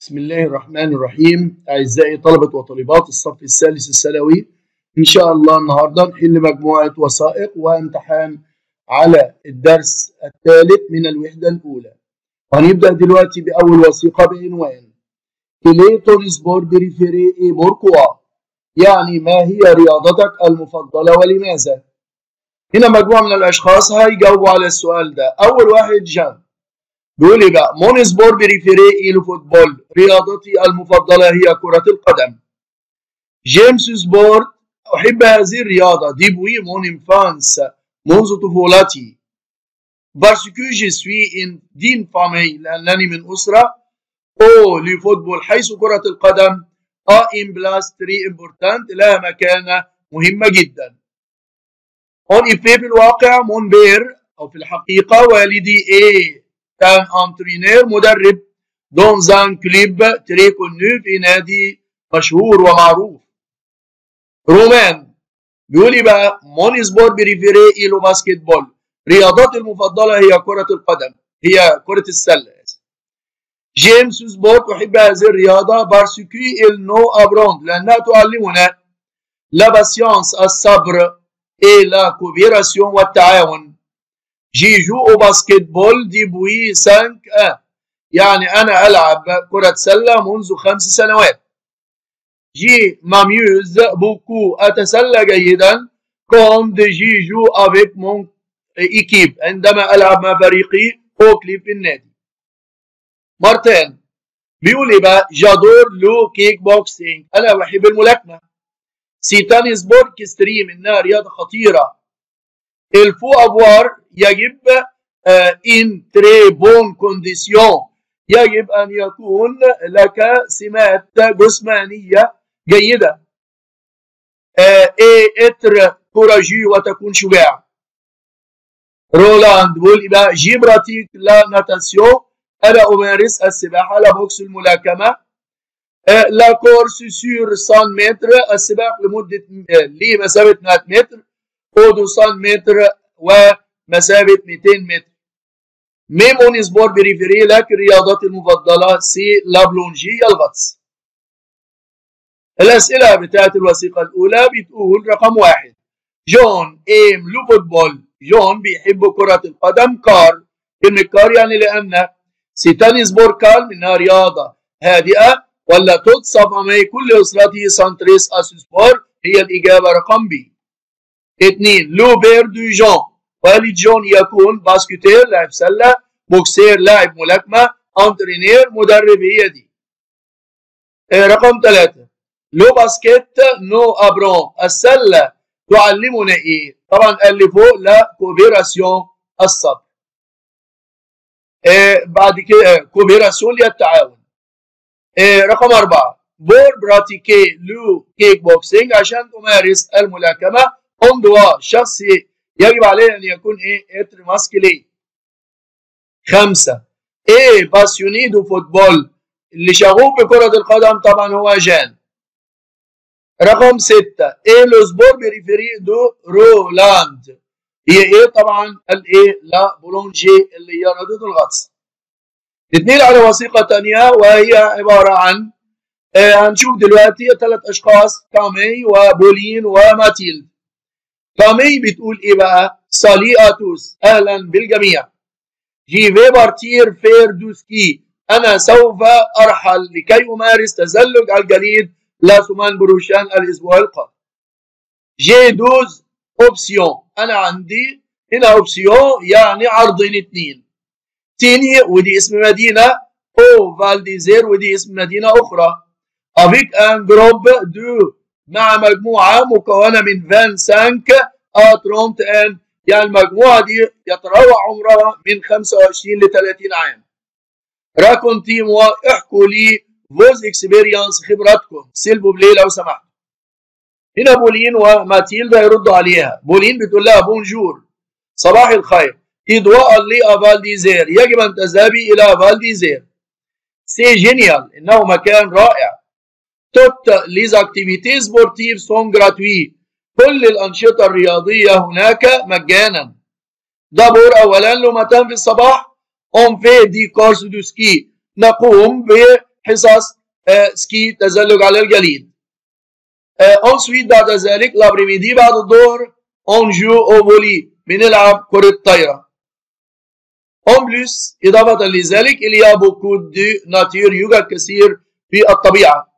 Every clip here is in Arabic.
بسم الله الرحمن الرحيم. أعزائي طلبة وطالبات الصف الثالث الثانوي إن شاء الله النهاردة نحل مجموعة وثائق وامتحان على الدرس الثالث من الوحدة الأولى. وهنبدأ دلوقتي بأول وثيقة بعنوان Quel est ton sport préféré et pourquoi يعني ما هي رياضتك المفضلة ولماذا؟ هنا مجموعة من الأشخاص هيجاوبوا على السؤال ده. أول واحد جان. بيقول لي بقى mon sport préféré est le football رياضتي المفضلة هي كرة القدم. J'aime ce sport أحب هذه الرياضة. Depuis mon enfance منذ طفولتي parce que je suis né d'une famille لأنني من أسرة où le football حيث كرة القدم a une place très importante لها مكانة مهمة جدا اون في الواقع mon père في الحقيقة والدي est كان entraîneur مدرب dans un club très connu في نادي مشهور ومعروف رومان بيقول لي بقى mon sport préféré est le basket-ball المفضلة هي كرة القدم هي كرة السلة J'aime ce sport أحب هذه الرياضة parce qu'il nous apprend لأنها تعلمنا la patience الصبر et la coopération والتعاون Je joue au basket-ball depuis 5 ans. يعني أنا ألعب كرة سلة منذ خمس سنوات. Je m'amuse beaucoup أتسلى جيدا. Quand je joue avec mon équipe. عندما ألعب مع فريقي au club في النادي. مرتين. بيقول لي بقى J'adore le kick-boxing أنا بحب الملاكمة. C'est un sport extrême إنها رياضة خطيرة. Il faut avoir يجب ان très bonne condition يجب ان يكون لك سمات جسمانيه جيده اي être courageux وتكون شجاع رولاند بيقول يبقى Je pratique la natation أنا امارس السباحه la boxe الملاكمه la course sur 100 متر السباق لمده لمسافه 100 متر ou 200 متر ومسافة 200 متر. mais mon sport préféré لكن رياضتي المفضلة c'est la plongée الغطس. الأسئلة بتاعت الوثيقة الأولى بتقول رقم واحد. جون aime le football. جون بيحب كرة القدم. car. كلمة car يعني لأن. C'est un sport calme إنها رياضة هادئة. ou toute sa famille كل أسرته s'intéresse à ce sport. هي الإجابة رقم b. اثنين le père de جون. جون يكون basketteur لاعب سلة boxeur لاعب ملاكمة entraîneur مدرب هي دي رقم ثلاثة le basket nous apprend السلة تعلمنا إيه طبعا قال لي فوق la coopération الصبر بعد كده coopération للتعاون رقم أربعة pour pratiquer le kick-boxing عشان تمارس الملاكمة on doit شخص يجب عليه أن يكون إيه؟ être musclé خمسة. est passionné du football؟ اللي شغوف بكرة القدم طبعا هو جان. رقم ستة. est le sport préféré de رولاند؟ هي إيه طبعا؟ الايه la plongée اللي هي رياضة الغطس. نتنقل على وثيقة تانية وهي عبارة عن آه هنشوف دلوقتي ثلاث أشخاص كامي وبولين وماتيلد. كامي بتقول إيه بقى؟ Salut à tous أهلا بالجميع. Je vais partir faire du ski أنا سوف أرحل لكي أمارس تزلج الجليد la semaine prochaine الأسبوع القادم. J'ai deux options. أنا عندي هنا options يعني عرضين اتنين. Tignes ودي اسم مدينة ou Val d'Isère ودي اسم مدينة أخرى. avec un groupe de مع مجموعة مكونة من 25 à 31 يعني المجموعة دي يتراوح عمرها من 25 ل 30 عام. Racontez-moi احكوا لي vos expériences خبراتكم s'il vous plaît لو سمحت. هنا بولين وماتيلدا يردوا عليها، بولين بتقول لها bonjour صباح الخير. Tu dois aller à Val d'Isère يجب أن تذهبي إلى Val d'Isère. C'est génial إنه مكان رائع. Toutes les activités sportives sont gratuites كل الأنشطة الرياضية هناك مجانا. D'abord أولا le matin في الصباح. on fait des cours de ski نقوم حصص آه ski تزلج على الجليد. Ensuite بعد ذلك l'après-midi بعد الظهر on joue au volley بنلعب كرة طايرة En plus إضافة لذلك il y a beaucoup de nature يوجد كثير في الطبيعة.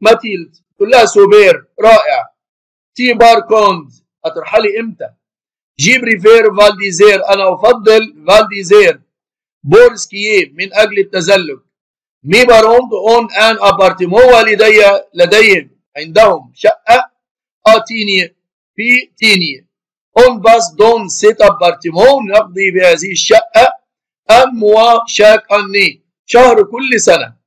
ماتيلد كلها سوبير رائع. Tu pars quand هترحلي إمتى؟ Je préfère Val d'Isère أنا أفضل Val d'Isère. pour skier من أجل التزلج. mes parents ont un appartement والدي لديهم عندهم شقة. à Tignes في Tignes. On passe dans cet appartement نقضي بهذه الشقة. un mois chaque année. شهر كل سنة.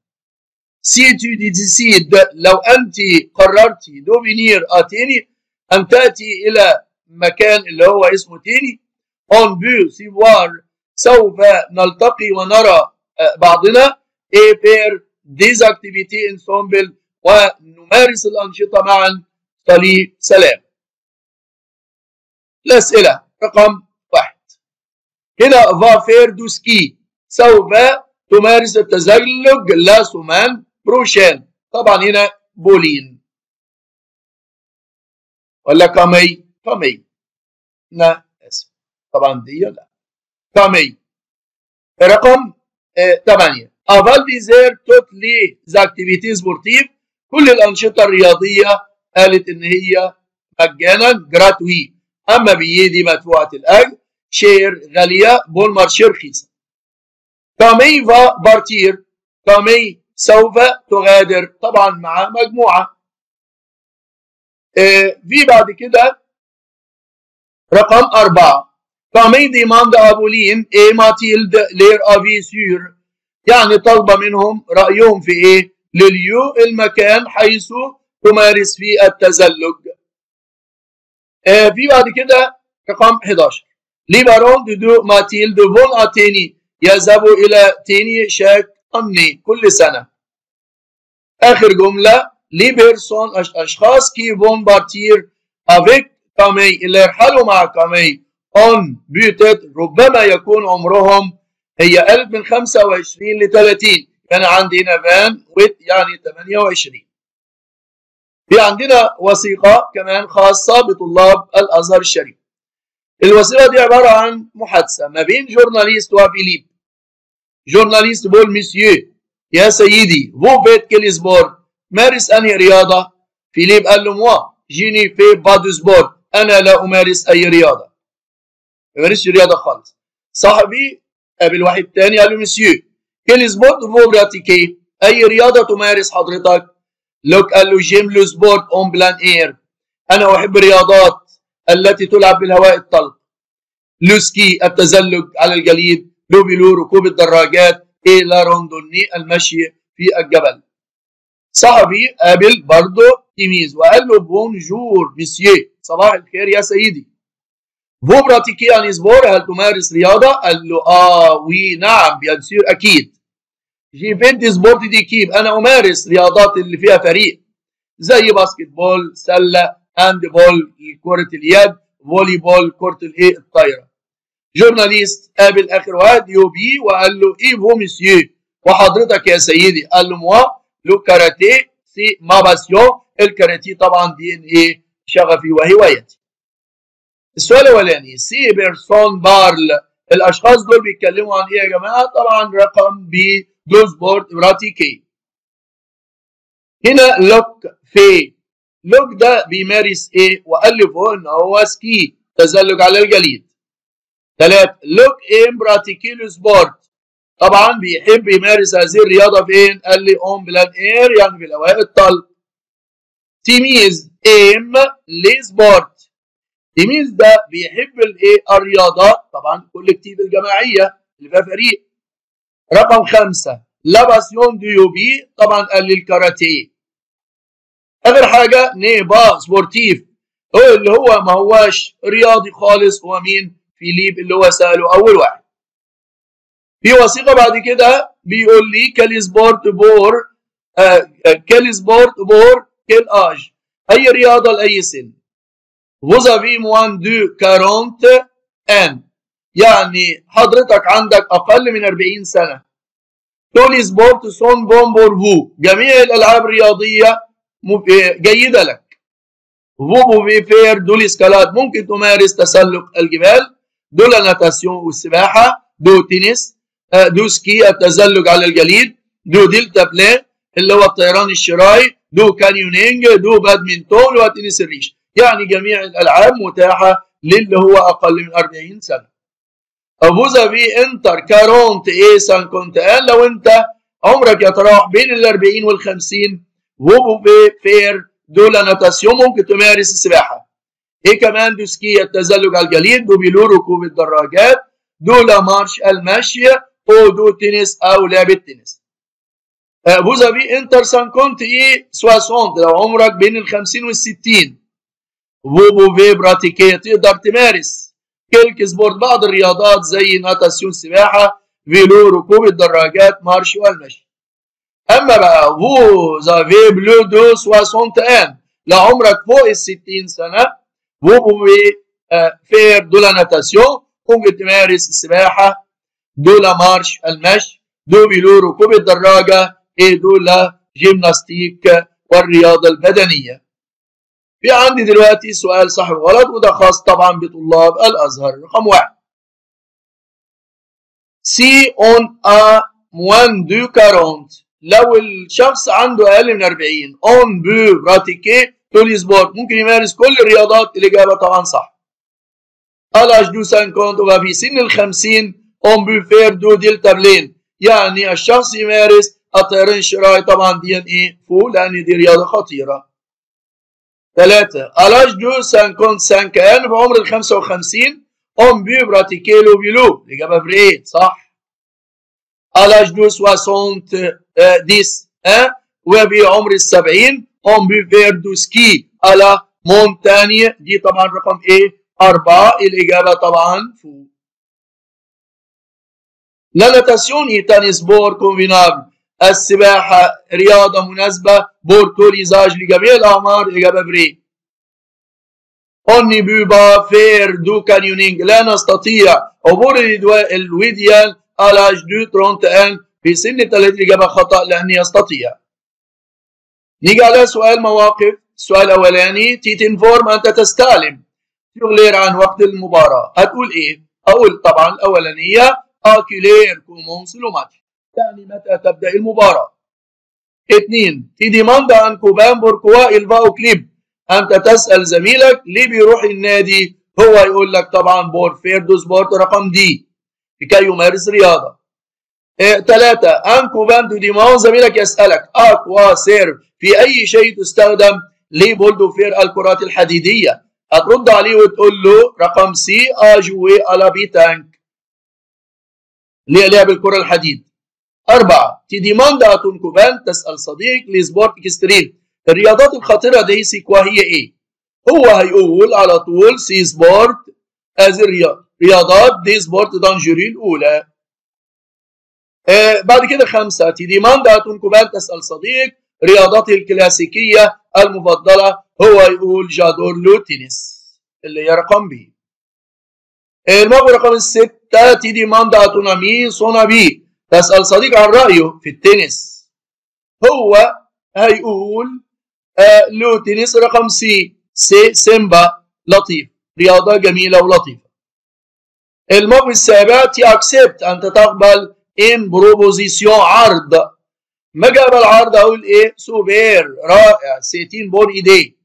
Si tu décides لو انت قررتي de venir à Tignes ان تاتي إلى مكان اللي هو اسمه Tignes on peut se voir سوف نلتقي ونرى بعضنا. et faire des activités ensemble ونمارس الانشطة معا طليق سلام. الاسئله رقم واحد. هنا va faire du ski سوف تمارس التزلج la semaine prochaine طبعا هنا بولين. ولا كامي؟ كامي. لا اسف طبعا دي لا كامي. رقم 8 à Val d'Isère toutes les activités sportives. كل الأنشطة الرياضية قالت إن هي مجانا gratuites أما B دي مدفوعة الأجر chères غالية bon marché رخيصة. Camille va partir. كامي سوف تغادر طبعا مع مجموعة. في بعد كده رقم أربعة. Camille demande à Pauline et Mathilde leur avis sur يعني طلب منهم رأيهم في إيه؟ le lieu المكان حيث تمارس فيه التزلج. آه في بعد كده رقم 11 les parents de Mathilde vont à Tignes يذهب إلى تيني chaque année كل سنة. آخر جملة les personnes أشخاص qui vont partir avec Camille اللي يرحلوا مع كامي. ont peut-être ربما يكون عمرهم هي قلب من 25 ل 30 يعني عندي هنا vingt-huit يعني 28 في عندنا وثيقة كمان خاصة بطلاب الأزهر الشريف. الوثيقة دي عبارة عن محادثة ما بين journaliste وفيليب. journaliste bonjour monsieur يا سيدي vous faites quel sport مارس أنهي رياضة فيليب قال له moi je ne fais pas de sport أنا لا أمارس أي رياضة ما بمارسش رياضة خالص صاحبي قابل واحد تاني قال له monsieur quel sport vous pratiquez أي رياضة تمارس حضرتك لوك قال له j'aime le sport en plein air أنا أحب الرياضات التي تلعب بالهواء الطلق le ski التزلج على الجليد le vélo ركوب الدراجات et la randonnée المشي في الجبل. صاحبي قابل برضه تيميز وقال له bonjour monsieur صباح الخير يا سيدي. vous pratiquez un sport هل تمارس رياضة؟ قال له ah oui نعم bien sûr أكيد. je sport d'équipe أنا أمارس رياضات اللي فيها فريق زي basket-ball سلة hand-ball كرة اليد volley-ball كرة الإيه الطايرة. journaliste قابل آخر واحد يو بي وقال له et vous monsieur؟ وحضرتك يا سيدي؟ قال له moi le karaté c'est ma passion الكاراتيه طبعا دي إن إيه شغفي وهوايتي. السؤال الأولاني ces personnes parlent الأشخاص دول بيتكلموا عن إيه يا جماعة؟ طبعا رقم B des sports pratiqués هنا لوك في. لوك ده بيمارس إيه؟ لي فوق إن هو ski تزلج على الجليد. ثلاث لوك aime pratiquer sport طبعا بيحب يمارس هذه الرياضة فين؟ قال لي en plein air يعني في الهواء الطلق. تيميز aime les sports. تيميز ده بيحب الايه؟ الرياضات طبعا collectifs الجماعية اللي فيها فريق. رقم خمسة la passion de يوبي طبعا قال لي الكاراتيه. آخر حاجة n'est pas sportif هو اللي هو ما هواش رياضي خالص هو مين؟ فيليب اللي هو سأله أول واحد. في وثيقه بعد كده بيقول لي quel sport pour آه quel sport pour quel âge. أي رياضة لأي سن؟ vous avez moins de 40 ans يعني حضرتك عندك أقل من 40 سنة. tous les sports sont bons vous جميع الألعاب الرياضية جيدة لك. vous pouvez faire de l'escalade ممكن تمارس تسلق الجبال. de la natation والسباحه du tennis du ski التزلج على الجليد du deltaplane اللي هو الطيران الشراعي du canyoning du badminton وتنس الريش. يعني جميع الألعاب متاحة للي هو أقل من 40 سنة. vous avez entre quarante et cinquante لو أنت عمرك يتراوح بين ال 40 وال 50 vous faire de la natation ممكن تمارس السباحة. إيه كمان du ski التزلج على الجليد du vélo ركوب الدراجات de la marche المشي ou du tennis. أو لعب التنس vous avez entre cinquante et 60 لو عمرك بين ال 50 وال 60 vous pouvez pratiquer تقدر تمارس quelques sports بعض الرياضات زي natation سباحة vélo ركوب الدراجات marche والمشي أما بقى vous avez plus de 60 ans لعمرك فوق ال 60 سنه vous pouvez faire de la natation ممكن تمارس السباحة de la marche المشي du vélo ركوب الدراجة et de la gymnastique والرياضة البدنية. في عندي دلوقتي سؤال صح وغلط وده خاص طبعا بطلاب الأزهر. رقم واحد. si on a moins de quarante لو الشخص عنده أقل من 40 on peut pratiquer tous les sports ممكن يمارس كل الرياضات الاجابه طبعا صح à l'âge de cinquante وبقى في سن ال 50 on peut faire du deltaplane يعني الشخص يمارس الطيران الشراعي طبعا دي ان إيه faux لأن دي رياضه خطيره ثلاثة à l'âge de cinquante-cinq ans في عمر ال 55 on peut pratiquer le vélo الاجابه vrai صح. الاج دو 60 10 آه وبعمر ال 70 on peut faire du ski à la montagne دي طبعا رقم إيه أربعة الإجابة طبعا faux la natation est un sport convenable السباحة رياضة مناسبة pour tous les âges لجميع الأعمار إجابة vrai on ne peut pas faire du canyoning لا نستطيع عبور الويديان à l'âge de 30 ans في سن الثلاث الإجابة خطأ لأني يستطيع نيجي على سؤال مواقف السؤال الأولاني tu t'informes أنت تستعلم تغلير عن وقت المباراة هتقول إيه؟ أقول طبعا الأولانية à quelle heure commence le match يعني متى تبدأ المباراة اثنين تيديماندا أن كوبان بوركوا إلفاو كليب أنت تسأل زميلك ليه بيروح النادي هو يقول لك طبعا pour faire du sport رقم D لكي يمارس رياضة ثلاثة إيه un copain te demande زميلك يسألك à quoi sert في أي شيء تستخدم les boules de fer الكرات الحديدية؟ هترد عليه وتقول له رقم C à jouer à la pétanque. لعب الكره الحديد. أربعة. tu demandes à un copain تسأل صديق les sports extrêmes الرياضات الخطيرة دي c'est quoi هي إيه؟ هو هيقول على طول ces sports هذه الرياض رياضات des sports dangereux الأولى آه بعد كده خمسة. tu demandes à un copain تسأل صديق رياضاته الكلاسيكية المفضلة هو يقول j'adore le tennis اللي هي رقم B الموضوع رقم ستة tu demandes à ton ami son avis تسأل صديق عن رأيه في التنس. هو هيقول آه le tennis رقم C c'est sympa لطيف. رياضة جميلة ولطيفة. الموضوع السابع tu acceptes أنت تقبل une proposition عرض. ما جاب العرض؟ أقول إيه؟ سوبر رائع. c'est une bonne idée.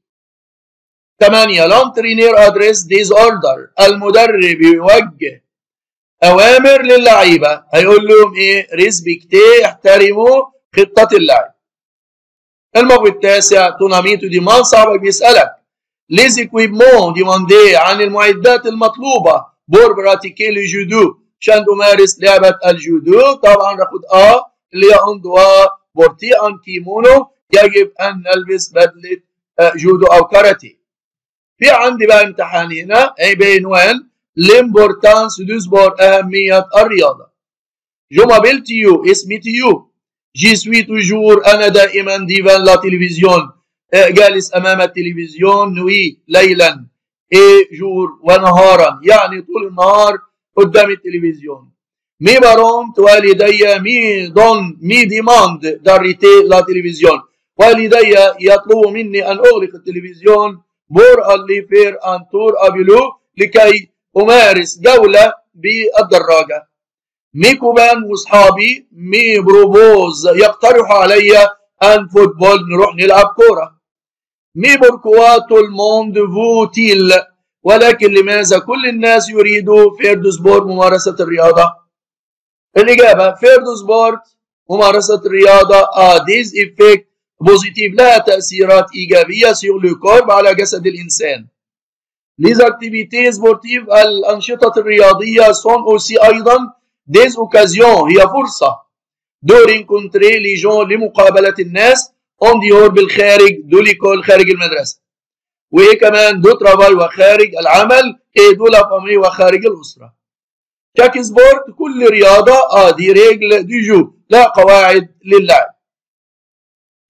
ثمانية l'entraîneur adresse des ordres المدرب يوجه أوامر للعيبة. هيقول لهم إيه؟ respectez احترموا خطة اللعب الموضوع التاسع ton ami te demande صاحبك بيسألك. les équipements demandés عن المعدات المطلوبة. pour pratiquer le judo عشان تمارس لعبه الجودو طبعا ناخد A اللي هي on doit porter un kimono يجب ان نلبس بدله جودو أو كاراتيه في عندي بقى امتحان هنا بعنوان l'importance du sport اهميه الرياضه je m'appelle Théo اسمي تيو je suis toujours أنا دائما devant la télévision جالس امام التلفزيون nuit ليلا et jour ونهارا يعني طول النهار قدام التلفزيون. mes parents والدي me demandent me demandent d'arrêter la télévision والدي يطلب مني أن أغلق التلفزيون pour aller faire un tour à vélo لكي أمارس جولة بالدراجة mes copains واصحابي me proposent يقترحوا علي un football نروح نلعب كوره mais pourquoi tout le monde veut-il ولكن لماذا كل الناس يريدوا faire du sport ممارسة الرياضة؟ الإجابة faire du sport ممارسة الرياضة a des effets positifs لها تأثيرات إيجابية sur le corps على جسد الإنسان. les activités sportives الأنشطة الرياضية sont aussi أيضا des occasions هي فرصة de rencontrer les gens لمقابلة الناس en dehors بالخارج de l'école خارج المدرسة وايه كمان du travail وخارج العمل et de la famille وخارج الأسرة. chaque sport كل رياضة a des règles de jeu لا قواعد للعب.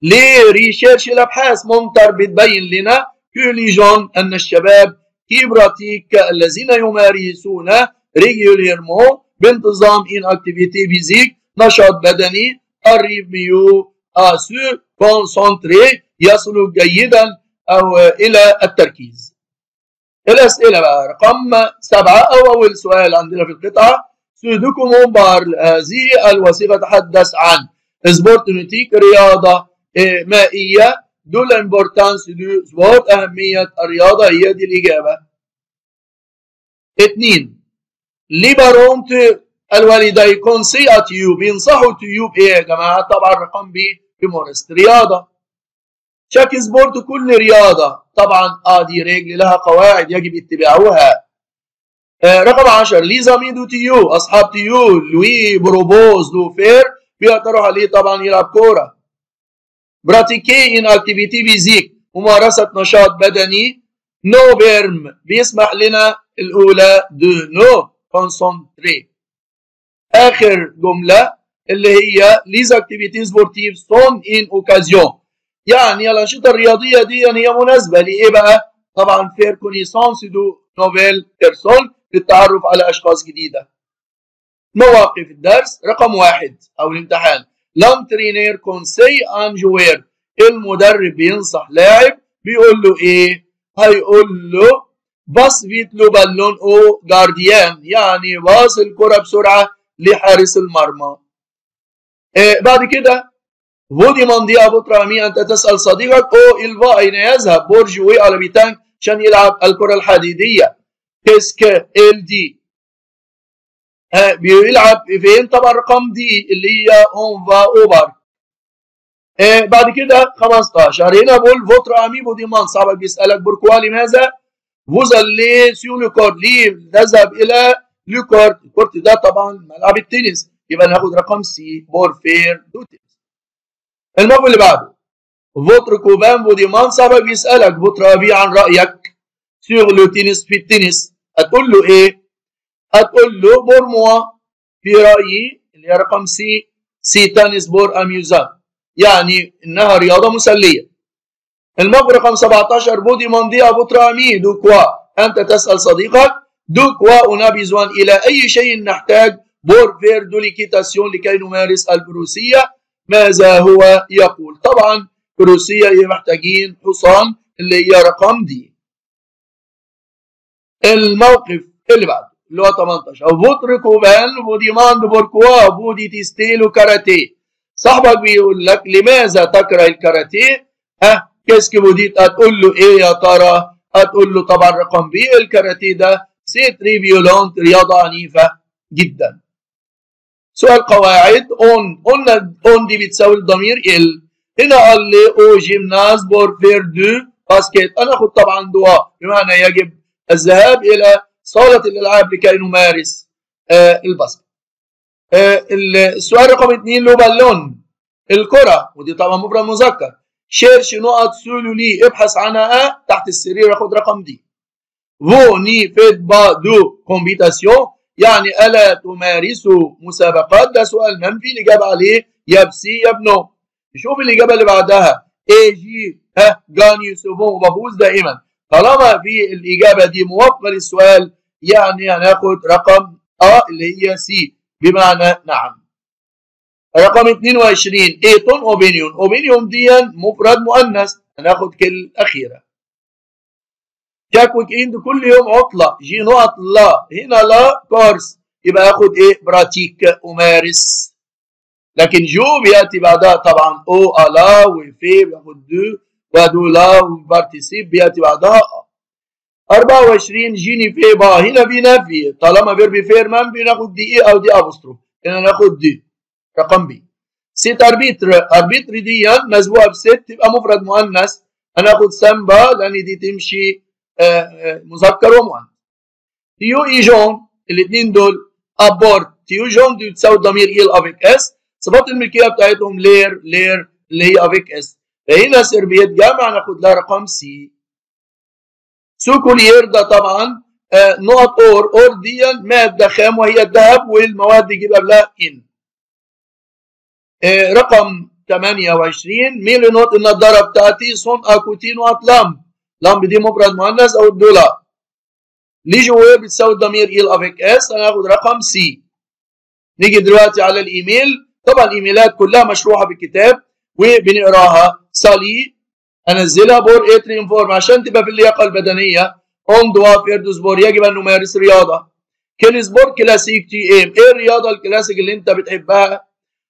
les recherches الأبحاث؟ montrent بتبين لنا que les jeunes أن الشباب qui pratiquent الذين يمارسون régulièrement بانتظام une activité physique نشاط بدني arrivent mieux à se concentrer يصل جيدا. أو إلى التركيز. الأسئلة بقى. رقم سبعة أو أول سؤال عندنا في القطعة ce document parle هذه الوثيقة تحدث عن sport nautique رياضة مائية de l'importance du sport أهمية الرياضة هي دي الإجابة. اتنين les parents الوالدي conseillent Théo بينصحوا تيو بإيه يا جماعة؟ طبعا رقم B بمارسه رياضة. chaque sport كل رياضة. طبعا a des règles لها قواعد يجب اتباعها. آه رقم 10 les amis de Théo أصحاب تيو lui proposent de faire بيقترحوا عليه طبعا يلعب كورة. pratiquer une activité physique ممارسة نشاط بدني. nous permet بيسمح لنا الأولى de nous concentrer آخر جملة اللي هي les activités sportives sont une occasion. يعني الانشطه الرياضية دي يعني هي مناسبه. لايه بقى؟ طبعا faire connaissance de nouvelles personnes للتعرف على اشخاص جديده. مواقف الدرس رقم واحد. أو الامتحان l'entraîneur conseille un joueur المدرب بينصح لاعب. بيقول له إيه؟ هيقول له passe vite le ballon au gardien يعني باص الكره بسرعة لحارس المرمى. آه بعد كده vous demandez à votre ami أنت تسأل صديقك où il va أين يذهب؟ pour jouer à la pétanque عشان يلعب الكرة الحديدية. qu'est-ce qu'il dit. آه بيلعب فين؟ طبعا رقم d اللي هي on va au parc. آه بعد كده 15 هنا بقول votre ami vous demande صاحبك بيسألك pourquoi لماذا؟ vous allez sur le court ليه نذهب إلى le court الكورت ده طبعا ملعب التنس. يبقى ناخد رقم c pour faire du الموقف اللي بعده. votre copain vous demande صاحبك بيسألك votre avis عن رأيك. sur le tennis في التنس هتقول له إيه؟ هتقول له pour moi في رأيي اللي هي رقم c c'est un sport amusant. يعني إنها رياضة مسلية. الموقف رقم 17 vous demandez à votre ami de quoi. أنت تسأل صديقك. de quoi on a besoin إلى أي شيء نحتاج. pour faire de l'équitation لكي نمارس البروسية. ماذا هو؟ يقول طبعا بروسيه محتاجين حصان اللي هي رقم d الموقف اللي بعده اللي هو 18 votre copain vous demande pourquoi vous détestez le karaté. صاحبك بيقول لك لماذا تكره الكاراتيه؟ ها qu'est-ce que vous dites هتقول له إيه يا ترى؟ هتقول له طبعا رقم b الكاراتيه ده c'est très violent رياضة عنيفة جدا. سؤال قواعد. on قلنا on دي بتساوي الضمير il هنا قال aller au gymnase pour faire du basket أنا اخد طبعا doit بمعنى يجب الذهاب إلى صالة الالعاب لكي نمارس آه الباسكت آه السؤال رقم اثنين le ballon. الكره ودي طبعا مفرد مذكر cherche نقط sous le lit ابحث عنها تحت السرير خد رقم d vous ne faites pas de compétitions يعني ألا تمارسوا مسابقات؟ ده سؤال منفي الاجابه عليه يا ب si يا ب non نشوف الاجابه اللي بعدها. et je؟ ها؟ gagne souvent بفوز دائما. طالما في الإجابة دي موافقه للسؤال يعني هناخد رقم a اللي هي si بمعنى نعم. رقم 22 est ton opinion. opinion دي مفرد مؤنث. هناخد quelle أخيرة. chaque week-end كل يوم عطلة. je نقط la هنا la course. يبقى اخد إيه؟ pratique امارس لكن joue بيأتي بعدها طبعا. أو ألا وفي بياخد دو. ودو لا وبارتيسيب. بيأتي بعدها 24 جيني في با. هنا بينفي طالما فيربي فير من بناخد دي إيه أو دي ابوستروف هنا ناخد دي. رقم بي. ست أربيتر. أربيتر دي مسبوقه بست. تبقى مفرد مؤنث. هناخد سامبا لأن دي تمشي مذكر ومؤنث. تيو اي جون الاثنين دول ابورت تيو جون دي بتساوي ضمير ايل افيك اس صفات الملكيه بتاعتهم لير لير اللي هي افيك اس فهنا سربيت جامع ناخد لها رقم سي سوكولير ده طبعا آه نقط اور اور دي ماده خام وهي الذهب والمواد يجيب قبلها ان آه رقم 28 ميلينوت النضاره بتاعتي صن اكوتين نقط لامب لامب دي مفرد مؤنث أو الدولار. لي جوير بتساوي الضمير ايل افيك إس هناخد رقم سي. نيجي دلوقتي على الإيميل. طبعا الإيميلات كلها مشروحة بالكتاب. وبنقراها صلي أنزلها. pour être en forme عشان تبقى في اللياقة البدنية. on doit faire du sport يجب أن نمارس رياضة. quel sport classique tu aimes إيه الرياضة الكلاسيك اللي أنت بتحبها؟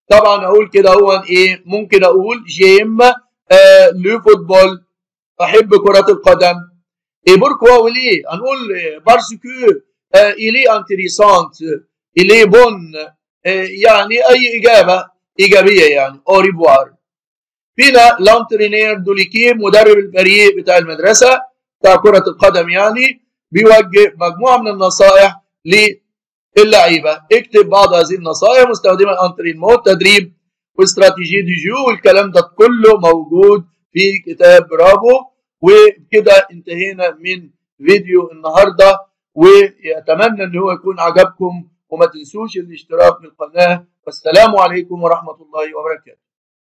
طبعا أقول كده هو إيه؟ ممكن أقول j'aime آه le football. أحب كرة القدم. إيه pourquoi وليه هنقول parce que il est intéressant il est bon يعني اي اجابه ايجابيه يعني au revoir فينا l'entraîneur de l'équipe مدرب الفريق بتاع المدرسة بتاع كرة القدم يعني بيوجه مجموعة من النصائح للعيبة. اكتب بعض هذه النصائح مستخدمة entraînement تدريب و stratégie de jeu والكلام ده كله موجود في كتاب برافو وكده انتهينا من فيديو النهارده واتمنى إن هو يكون عجبكم وما تنسوش الاشتراك القناه والسلام عليكم ورحمة الله وبركاته.